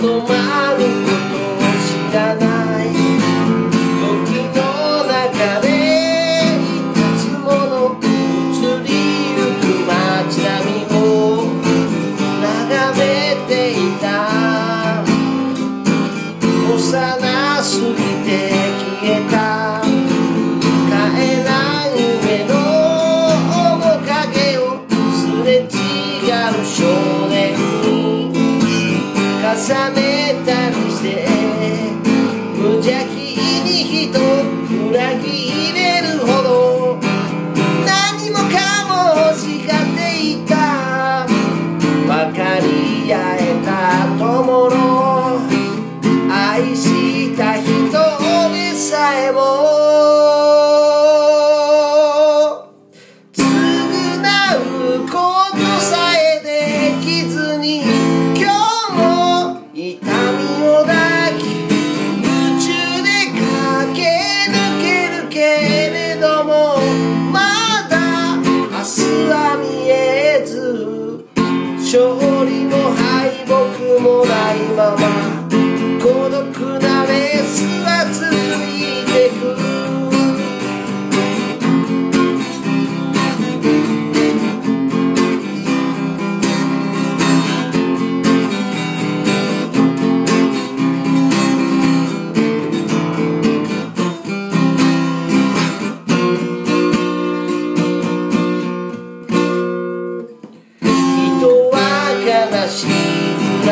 blow my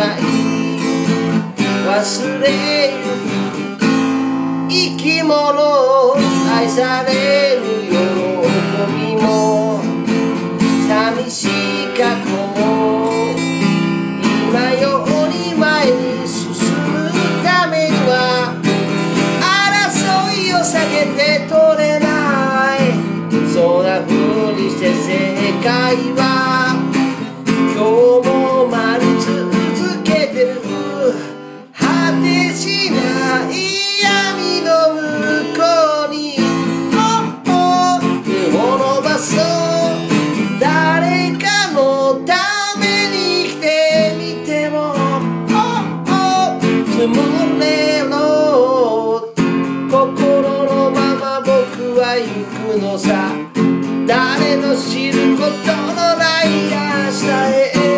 ない忘れる生き物を愛される喜びも寂しい過去も今より前に進むためには争いを避けて取れない。そんな風にして世界は。今日も行くのさ誰の知ることのない明日へ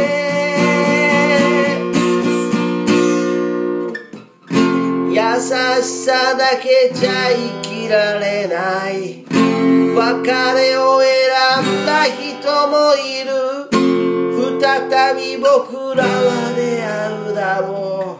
優しさだけじゃ生きられない。別れを選んだ人もいる。再び僕らは出会うだろう。